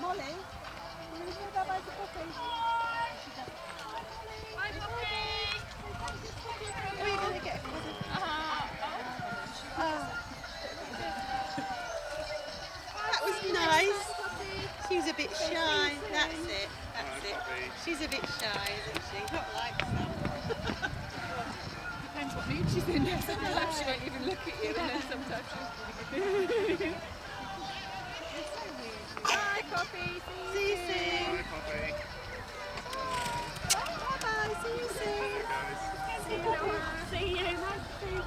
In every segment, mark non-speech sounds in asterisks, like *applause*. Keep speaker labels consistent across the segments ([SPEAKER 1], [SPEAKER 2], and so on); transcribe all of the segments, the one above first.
[SPEAKER 1] Molly, will you go buy some coffee?
[SPEAKER 2] Bye, Poppy.
[SPEAKER 1] Are you going to get a present? Oh. That was nice. She was a bit shy. That's it. That's it. She's a bit shy, isn't she? Not like some.
[SPEAKER 2] Depends what mood she's in. *laughs* Sometimes she won't even look at you, and then sometimes she's *laughs*
[SPEAKER 1] See you soon.
[SPEAKER 3] Bye, Poppy.
[SPEAKER 1] Bye. See you soon.
[SPEAKER 2] See you. See you.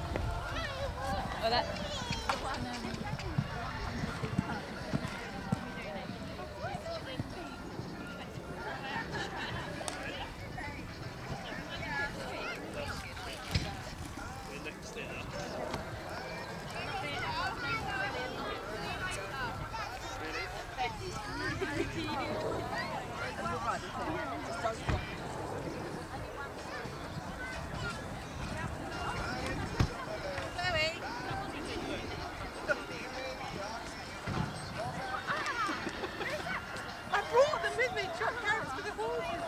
[SPEAKER 2] Oh, that.
[SPEAKER 3] I brought them
[SPEAKER 1] with me, truck carrots for the horses.